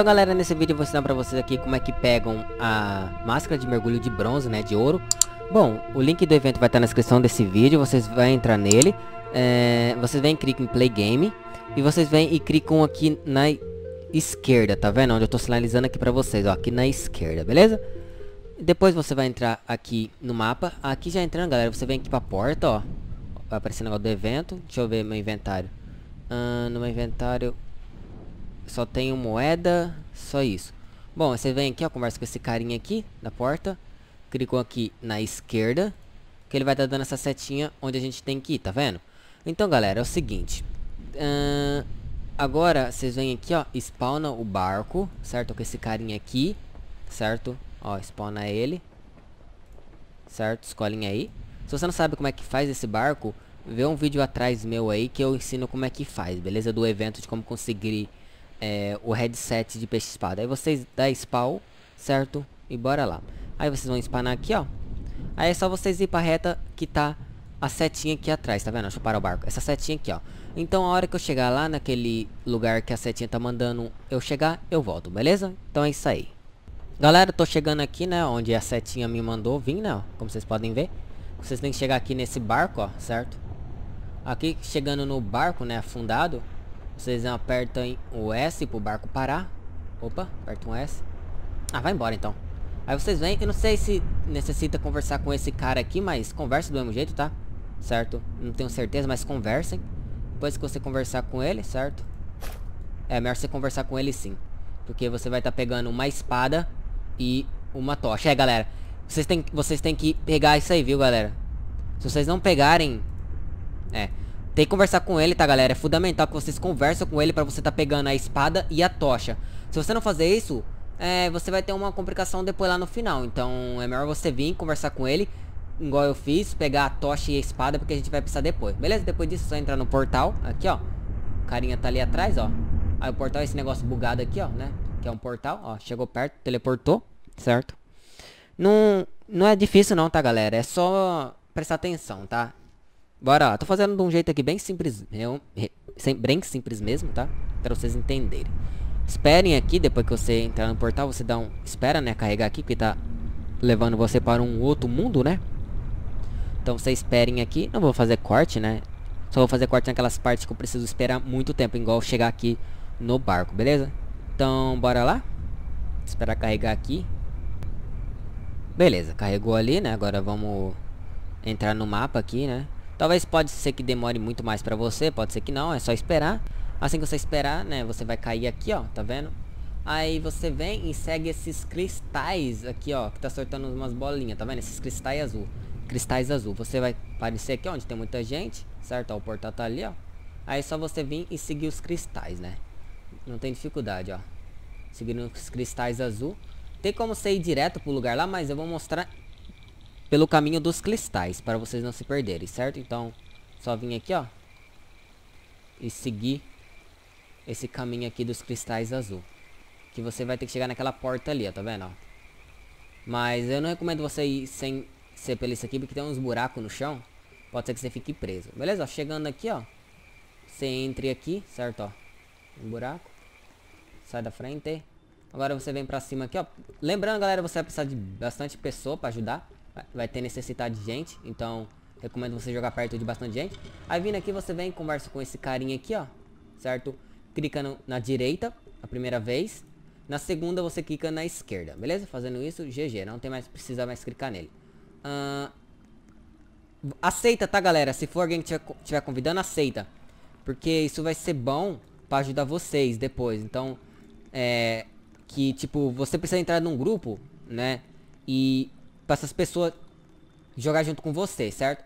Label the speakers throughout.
Speaker 1: Então galera, nesse vídeo eu vou ensinar pra vocês aqui como é que pegam a máscara de mergulho de bronze, né, de ouro. Bom, o link do evento vai estar na descrição desse vídeo, vocês vão entrar nele. É, vocês vêm clicam em Play Game. E vocês vêm e clicam aqui na esquerda, tá vendo? Onde eu tô sinalizando aqui pra vocês, ó, aqui na esquerda, beleza? Depois você vai entrar aqui no mapa. Aqui já entrando, galera, você vem aqui pra porta, ó. Vai aparecer o negócio do evento. Deixa eu ver meu inventário. Ah, no meu inventário só tenho moeda, só isso. Bom, você vem aqui, ó, conversa com esse carinha aqui da porta. Clicou aqui na esquerda, que ele vai estar tá dando essa setinha onde a gente tem que ir, tá vendo? Então, galera, é o seguinte. Uh, agora, vocês vêm aqui, ó, spawna o barco, certo? Com esse carinha aqui, certo? Ó, spawna ele. Certo? Escolhem aí. Se você não sabe como é que faz esse barco, vê um vídeo atrás meu aí que eu ensino como é que faz, beleza? Do evento de como conseguir é, o headset de peixe espada. Aí vocês dá spawn, certo? E bora lá. Aí vocês vão spawnar aqui, ó. Aí é só vocês ir pra reta que tá a setinha aqui atrás, tá vendo? Deixa eu parar o barco. Essa setinha aqui, ó. Então a hora que eu chegar lá naquele lugar que a setinha tá mandando eu chegar, eu volto, beleza? Então é isso aí. Galera, tô chegando aqui, né? Onde a setinha me mandou vir, né? Como vocês podem ver. Vocês têm que chegar aqui nesse barco, ó, certo? Aqui, chegando no barco, né, afundado, vocês apertam o S pro barco parar. Opa, aperta um S. Ah, vai embora então. Aí vocês vêm, eu não sei se necessita conversar com esse cara aqui, mas conversa do mesmo jeito, tá? Certo? Não tenho certeza, mas conversem. Depois que você conversar com ele, certo? É melhor você conversar com ele sim. Porque você vai estar tá pegando uma espada e uma tocha. É, galera. Vocês têm, vocês têm que pegar isso aí, viu, galera? Se vocês não pegarem... É. Tem que conversar com ele, tá, galera? É fundamental que vocês conversem com ele pra você tá pegando a espada e a tocha. Se você não fazer isso, é, você vai ter uma complicação depois lá no final. Então, é melhor você vir conversar com ele, igual eu fiz, pegar a tocha e a espada, porque a gente vai precisar depois. Beleza? Depois disso, é só entrar no portal, aqui, ó. O carinha tá ali atrás, ó. Aí o portal é esse negócio bugado aqui, ó, né? Que é um portal, ó. Chegou perto, teleportou, certo? Não, não é difícil não, tá, galera? É só prestar atenção, tá? Bora, tô fazendo de um jeito aqui bem simples, bem simples mesmo, tá? Pra vocês entenderem. Esperem aqui, depois que você entrar no portal, você dá um... Espera, né, carregar aqui, porque tá levando você para um outro mundo, né? Então vocês esperem aqui. Não vou fazer corte, né? Só vou fazer corte naquelas partes que eu preciso esperar muito tempo, igual chegar aqui no barco, beleza? Então, bora lá? Esperar carregar aqui. Beleza, carregou ali, né? Agora vamos entrar no mapa aqui, né? Talvez pode ser que demore muito mais pra você, pode ser que não, é só esperar. Assim que você esperar, né, você vai cair aqui, ó, tá vendo? Aí você vem e segue esses cristais aqui, ó, que tá soltando umas bolinhas, tá vendo? Esses cristais azul. Cristais azul. Você vai aparecer aqui onde tem muita gente, certo? Ó, o portal tá ali, ó. Aí é só você vir e seguir os cristais, né? Não tem dificuldade, ó. Seguindo os cristais azul. Tem como você ir direto pro lugar lá, mas eu vou mostrar pelo caminho dos cristais, para vocês não se perderem, certo? Então, só vim aqui, ó, e seguir esse caminho aqui dos cristais azul. Que você vai ter que chegar naquela porta ali, ó, tá vendo, ó? Mas eu não recomendo você ir sem ser pelo isso aqui, porque tem uns buracos no chão. Pode ser que você fique preso. Beleza? Ó, chegando aqui, ó. Você entre aqui, certo, ó. Um buraco. Sai da frente. Agora você vem pra cima aqui, ó. Lembrando, galera, você vai precisar de bastante pessoa pra ajudar vai ter necessidade de gente, então recomendo você jogar perto de bastante gente. Aí vindo aqui você vem conversa com esse carinha aqui, ó, certo? Clica no, na direita a primeira vez, na segunda você clica na esquerda, beleza? Fazendo isso, GG, não tem mais, precisa mais clicar nele. Uh, aceita, tá galera? Se for alguém que estiver convidando, aceita. Porque isso vai ser bom para ajudar vocês depois. Então, é... Que, tipo, você precisa entrar num grupo, né? E para essas pessoas jogar junto com você, certo?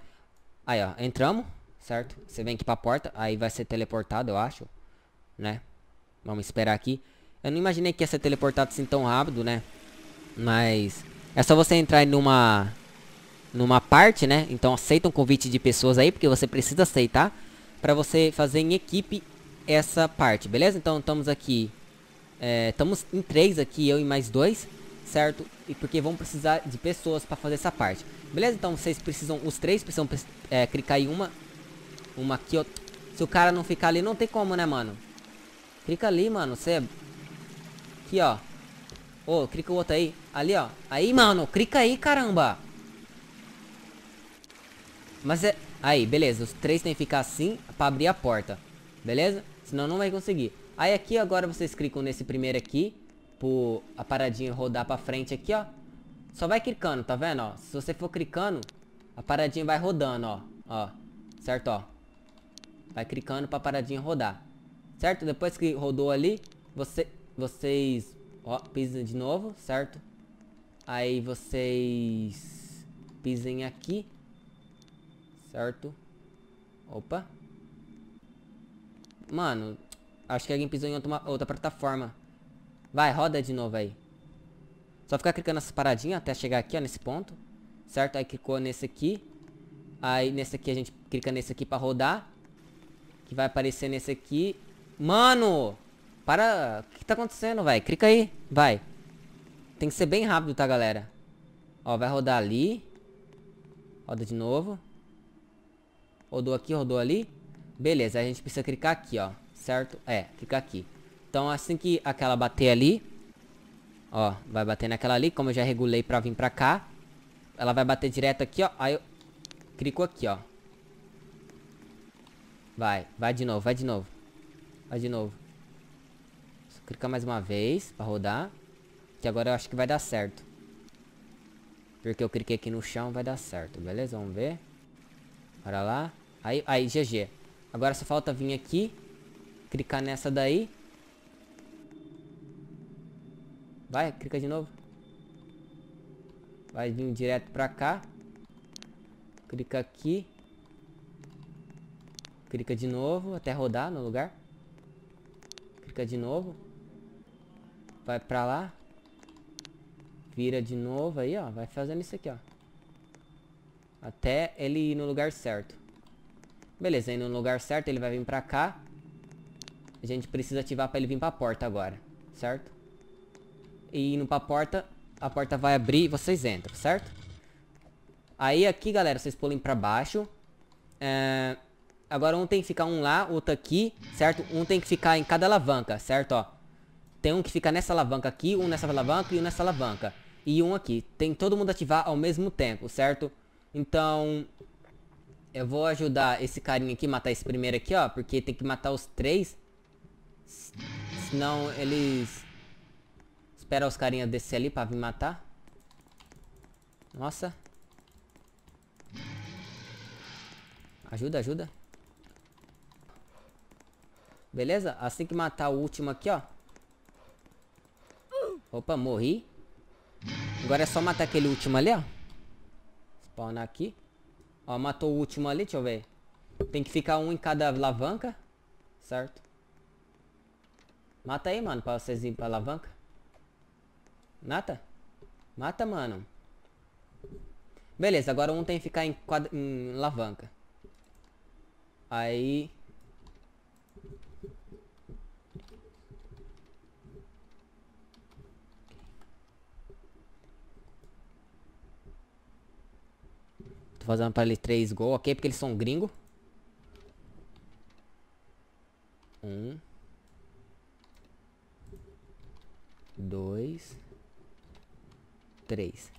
Speaker 1: Aí, ó, entramos, certo? Você vem aqui pra porta, aí vai ser teleportado, eu acho, né? Vamos esperar aqui. Eu não imaginei que ia ser teleportado assim tão rápido, né? Mas é só você entrar numa numa parte, né? Então aceita um convite de pessoas aí, porque você precisa aceitar para você fazer em equipe essa parte, beleza? Então estamos aqui, é, estamos em três aqui, eu e mais dois certo? E porque vão precisar de pessoas para fazer essa parte. Beleza? Então vocês precisam, os três precisam é, clicar em uma. Uma aqui, ó. Se o cara não ficar ali, não tem como, né, mano? Clica ali, mano. Você... É, aqui, ó. Ô, oh, clica o outro aí. Ali, ó. Aí, mano. Clica aí, caramba. Mas é... Aí, beleza. Os três tem que ficar assim pra abrir a porta. Beleza? Senão não vai conseguir. Aí aqui agora vocês clicam nesse primeiro aqui. Por a paradinha rodar pra frente aqui, ó. Só vai clicando, tá vendo, ó? Se você for clicando, a paradinha vai rodando, ó. Ó. Certo, ó. Vai clicando pra paradinha rodar. Certo? Depois que rodou ali, você, vocês... Ó, pisam de novo, certo? Aí vocês... Pisem aqui. Certo? Opa. Mano, acho que alguém pisou em outra, outra plataforma. Vai, roda de novo aí. Só ficar clicando nessa paradinha até chegar aqui, ó, nesse ponto. Certo? Aí clicou nesse aqui. Aí nesse aqui a gente clica nesse aqui pra rodar. Que vai aparecer nesse aqui. Mano! Para... O que tá acontecendo, vai? Clica aí. Vai. Tem que ser bem rápido, tá, galera? Ó, vai rodar ali. Roda de novo. Rodou aqui, rodou ali. Beleza, a gente precisa clicar aqui, ó. Certo? É, clicar aqui. Então, assim que aquela bater ali... Ó, vai bater naquela ali. Como eu já regulei pra vir pra cá. Ela vai bater direto aqui, ó. Aí eu... Clico aqui, ó. Vai, vai de novo, vai de novo. Vai de novo. Só clicar mais uma vez pra rodar. Que agora eu acho que vai dar certo. Porque eu cliquei aqui no chão, vai dar certo. Beleza? Vamos ver. Bora lá. Aí, aí, GG. Agora só falta vir aqui. Clicar nessa daí. Vai, clica de novo. Vai vir direto pra cá. Clica aqui. Clica de novo até rodar no lugar. Clica de novo. Vai pra lá. Vira de novo aí, ó. Vai fazendo isso aqui, ó. Até ele ir no lugar certo. Beleza, indo no lugar certo, ele vai vir pra cá. A gente precisa ativar pra ele vir pra porta agora, certo? E indo pra porta, a porta vai abrir e vocês entram, certo? Aí aqui, galera, vocês pulem pra baixo. É... Agora um tem que ficar um lá, outro aqui, certo? Um tem que ficar em cada alavanca, certo? Ó, tem um que fica nessa alavanca aqui, um nessa alavanca e um nessa alavanca. E um aqui. Tem todo mundo ativar ao mesmo tempo, certo? Então, eu vou ajudar esse carinha aqui, matar esse primeiro aqui, ó. Porque tem que matar os três. Senão eles... Espera os carinhas descer ali pra vir matar. Nossa. Ajuda, ajuda. Beleza? Assim que matar o último aqui, ó. Opa, morri. Agora é só matar aquele último ali, ó. Spawnar aqui. Ó, matou o último ali, deixa eu ver. Tem que ficar um em cada alavanca. Certo? Mata aí, mano, pra vocês irem pra alavanca. Mata? Mata, mano. Beleza, agora um tem que ficar em, quadra... em alavanca. Aí... Tô fazendo pra ele 3 gols, ok? Porque eles são gringo. 3.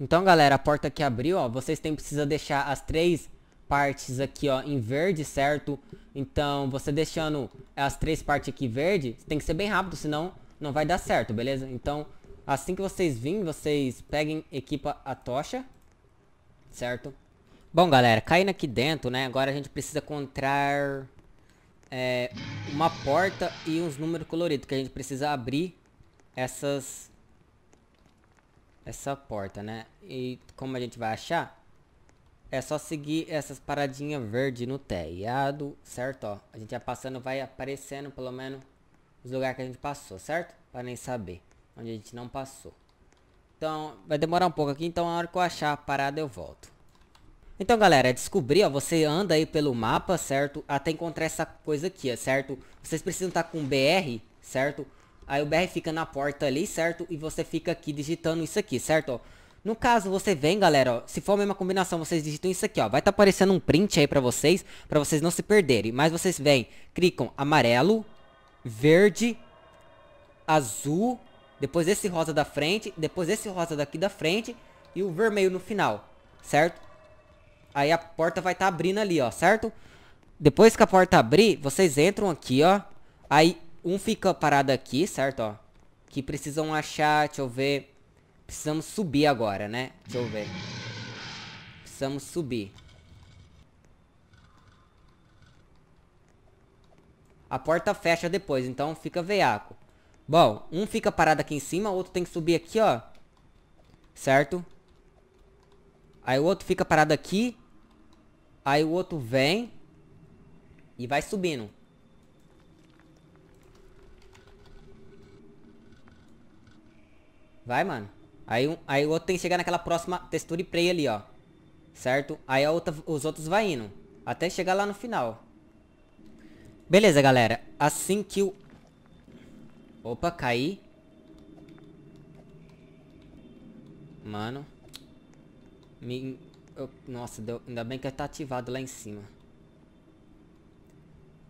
Speaker 1: Então, galera, a porta que abriu, ó, vocês têm precisa deixar as três partes aqui, ó, em verde, certo? Então, você deixando as três partes aqui verde, tem que ser bem rápido, senão não vai dar certo, beleza? Então, assim que vocês virem, vocês peguem, equipa a tocha, certo? Bom, galera, caindo aqui dentro, né? Agora a gente precisa encontrar é, uma porta e uns números coloridos, que a gente precisa abrir essas... Essa porta, né? E como a gente vai achar? É só seguir essas paradinhas verde no telhado, certo? Ó, a gente vai passando, vai aparecendo pelo menos os lugares que a gente passou, certo? Para nem saber onde a gente não passou. Então, vai demorar um pouco aqui, então na hora que eu achar a parada eu volto. Então, galera, descobrir, ó, você anda aí pelo mapa, certo? Até encontrar essa coisa aqui, ó, certo? Vocês precisam estar tá com BR, certo? Aí o BR fica na porta ali, certo? E você fica aqui digitando isso aqui, certo? No caso, você vem, galera, ó, se for a mesma combinação, vocês digitam isso aqui, ó. Vai estar tá aparecendo um print aí pra vocês, pra vocês não se perderem. Mas vocês vêm, clicam amarelo, verde, azul, depois esse rosa da frente, depois esse rosa daqui da frente e o vermelho no final, certo? Aí a porta vai estar tá abrindo ali, ó, certo? Depois que a porta abrir, vocês entram aqui, ó. Aí um fica parado aqui, certo, ó. Que precisam achar, deixa eu ver... Precisamos subir agora, né? Deixa eu ver. Precisamos subir. A porta fecha depois, então fica veaco. Bom, um fica parado aqui em cima, o outro tem que subir aqui, ó. Certo? Aí o outro fica parado aqui. Aí o outro vem. E vai subindo. Vai, mano. Aí, um, aí o outro tem que chegar naquela próxima textura e play ali, ó. Certo? Aí outra, os outros vai indo. Até chegar lá no final. Beleza, galera. Assim que o... Opa, caí. Mano. Me... Nossa, deu... ainda bem que tá ativado lá em cima.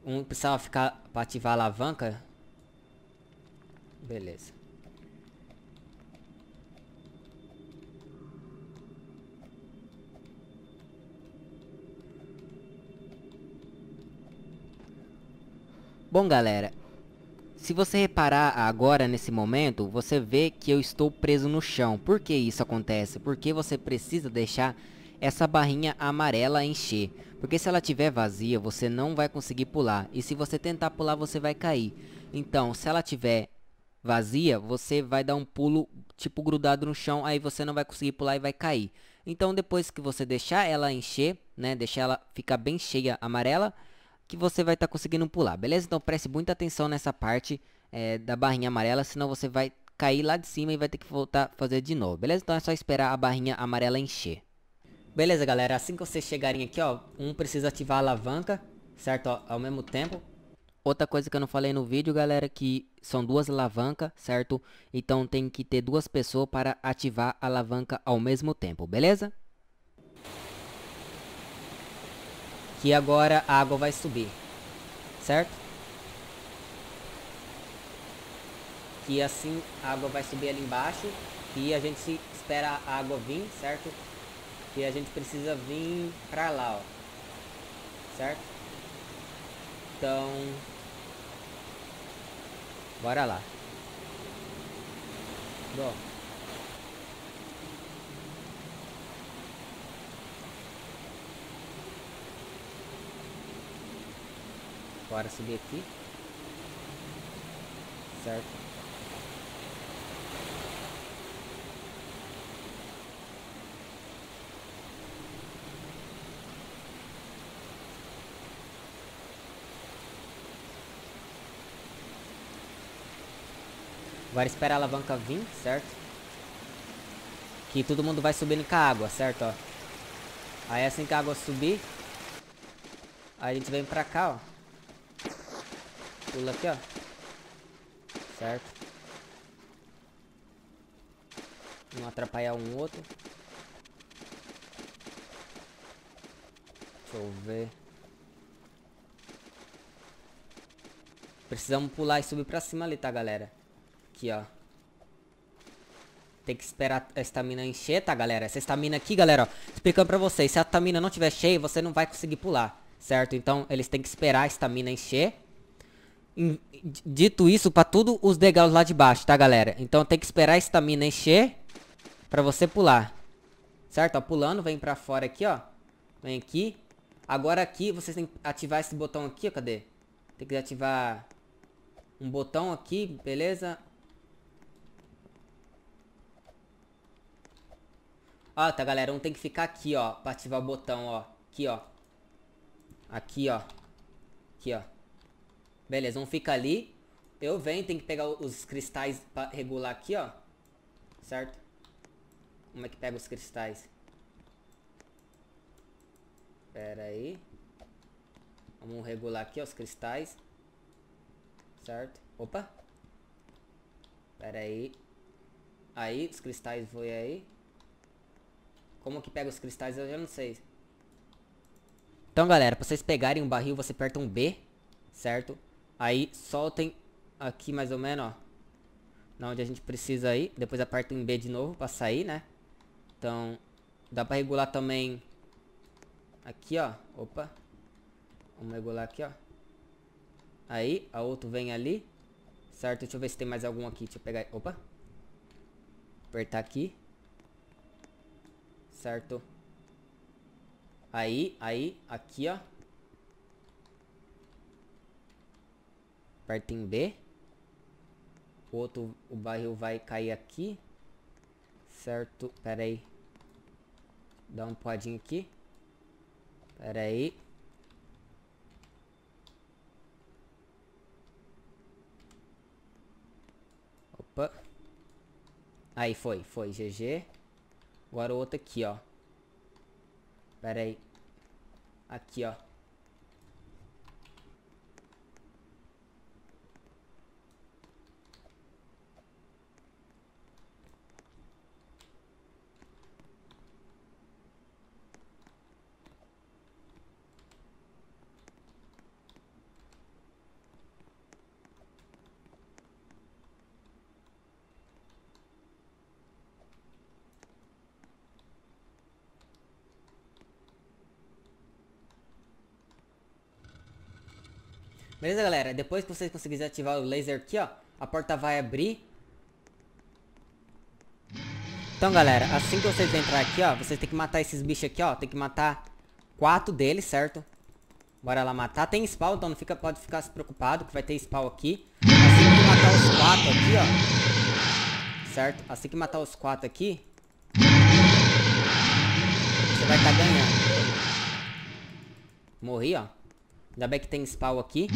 Speaker 1: Um precisava ficar pra ativar a alavanca. Beleza. Bom, galera, se você reparar agora nesse momento, você vê que eu estou preso no chão. Por que isso acontece? Porque você precisa deixar essa barrinha amarela encher. Porque se ela estiver vazia, você não vai conseguir pular. E se você tentar pular, você vai cair. Então, se ela estiver vazia, você vai dar um pulo tipo grudado no chão, aí você não vai conseguir pular e vai cair. Então, depois que você deixar ela encher, né, deixar ela ficar bem cheia amarela, que você vai estar tá conseguindo pular, beleza? Então preste muita atenção nessa parte é, da barrinha amarela, senão você vai cair lá de cima e vai ter que voltar a fazer de novo, beleza? Então é só esperar a barrinha amarela encher. Beleza, galera, assim que vocês chegarem aqui, ó, um precisa ativar a alavanca, certo? Ó, ao mesmo tempo. Outra coisa que eu não falei no vídeo, galera, que são duas alavancas, certo? Então tem que ter duas pessoas para ativar a alavanca ao mesmo tempo, beleza? Que agora a água vai subir, certo? Que assim a água vai subir ali embaixo e a gente espera a água vir, certo? E a gente precisa vir pra lá, ó. Certo? Então... Bora lá. Bom. Bora subir aqui. Certo. Agora esperar a alavanca vir, certo? Que todo mundo vai subindo com a água, certo? Ó. Aí assim que a água subir, a gente vem pra cá, ó. Pula aqui, ó. Certo? Não atrapalhar um outro. Deixa eu ver. Precisamos pular e subir pra cima ali, tá, galera? Aqui, ó. Tem que esperar a estamina encher, tá, galera? Essa estamina aqui, galera, ó. Explicando pra vocês. Se a estamina não tiver cheia, você não vai conseguir pular. Certo? Então, eles têm que esperar a estamina encher dito isso para todos os degraus lá de baixo, tá, galera? Então tem que esperar a estamina encher para você pular. Certo? Ó, pulando, vem pra fora aqui, ó. Vem aqui. Agora aqui, vocês têm que ativar esse botão aqui, ó. Cadê? Tem que ativar um botão aqui, beleza? Ó, tá, galera? Um tem que ficar aqui, ó. Pra ativar o botão, ó. Aqui, ó. Aqui, ó. Aqui, ó. Beleza, um fica ali. Eu venho, tem que pegar os cristais pra regular aqui, ó. Certo? Como é que pega os cristais? Pera aí. Vamos regular aqui, ó, os cristais. Certo? Opa. Pera aí. Aí, os cristais foi aí. Como que pega os cristais eu já não sei. Então, galera, pra vocês pegarem um barril, você aperta um B, certo? Aí, soltem aqui mais ou menos, ó. Na onde a gente precisa aí. Depois aperta um B de novo pra sair, né? Então, dá pra regular também aqui, ó. Opa. Vamos regular aqui, ó. Aí, a outro vem ali. Certo? Deixa eu ver se tem mais algum aqui. Deixa eu pegar. Opa. Apertar aqui. Certo? Aí, aí, aqui, ó. Aperta em B. O outro, o barril vai cair aqui. Certo? Pera aí. Dá um podinho aqui. Pera aí. Opa. Aí, foi, foi, GG. Agora o outro aqui, ó. Pera aí. Aqui, ó. Beleza, galera? Depois que vocês conseguirem ativar o laser aqui, ó, a porta vai abrir. Então, galera, assim que vocês entrar aqui, ó, vocês têm que matar esses bichos aqui, ó. Tem que matar quatro deles, certo? Bora lá matar. Tem spawn, então não fica, pode ficar se preocupado que vai ter spawn aqui. Assim que matar os quatro aqui, ó. Certo? Assim que matar os quatro aqui, você vai estar tá ganhando. Morri, ó. Ainda bem que tem spawn aqui.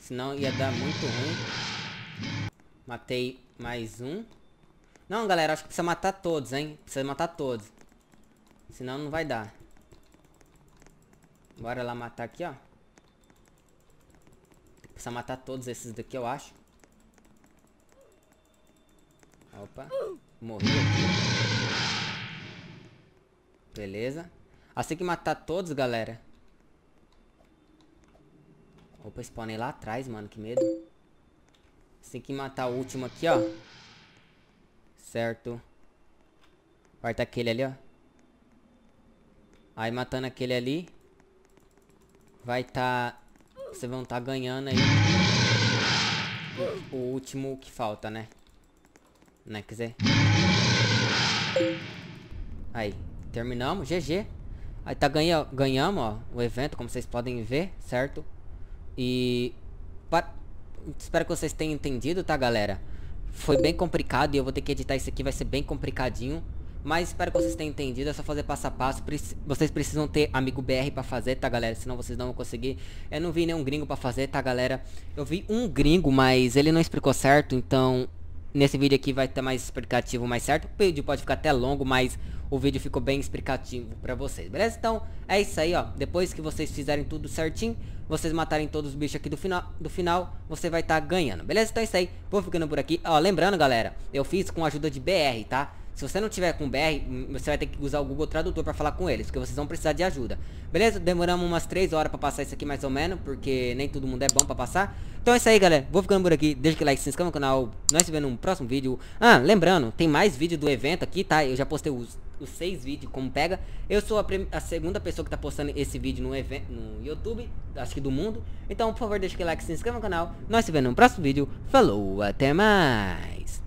Speaker 1: Senão ia dar muito ruim. Matei mais um. Não, galera, acho que precisa matar todos, hein? Precisa matar todos. Senão não vai dar. Bora lá matar aqui, ó. Precisa matar todos esses daqui, eu acho. Opa. Morri aqui. Beleza. Assim que matar todos, galera. Opa, spawnei lá atrás, mano. Que medo. Você tem que matar o último aqui, ó. Certo. Corta aquele ali, ó. Aí matando aquele ali. Vai tá... Vocês vão tá ganhando aí. O, o último que falta, né? Né, quer dizer... Aí. Terminamos. GG. Aí tá ganha, ganhamos, ó. O evento, como vocês podem ver, certo? E espero que vocês tenham entendido, tá, galera? Foi bem complicado e eu vou ter que editar isso aqui, vai ser bem complicadinho. Mas espero que vocês tenham entendido, é só fazer passo a passo. Vocês precisam ter amigo BR pra fazer, tá, galera? Senão vocês não vão conseguir. Eu não vi nenhum gringo pra fazer, tá, galera? Eu vi um gringo, mas ele não explicou certo, então... Nesse vídeo aqui vai ter mais explicativo mais certo. O vídeo pode ficar até longo, mas o vídeo ficou bem explicativo pra vocês, beleza? Então, é isso aí, ó. Depois que vocês fizerem tudo certinho, vocês matarem todos os bichos aqui do final, do final você vai estar ganhando, beleza? Então é isso aí, vou ficando por aqui. Ó, lembrando, galera, eu fiz com a ajuda de BR, tá? Se você não tiver com BR, você vai ter que usar o Google Tradutor pra falar com eles, porque vocês vão precisar de ajuda. Beleza? Demoramos umas 3 horas pra passar isso aqui mais ou menos, porque nem todo mundo é bom pra passar. Então é isso aí, galera. Vou ficando por aqui. Deixa o like, se inscreva no canal. Nós se vemos no próximo vídeo. Ah, lembrando, tem mais vídeo do evento aqui, tá? Eu já postei os os seis vídeos como pega. Eu sou a, a, segunda pessoa que tá postando esse vídeo no, evento, no YouTube, acho que do mundo. Então, por favor, deixa o like, se inscreva no canal. Nós se vemos no próximo vídeo. Falou, até mais!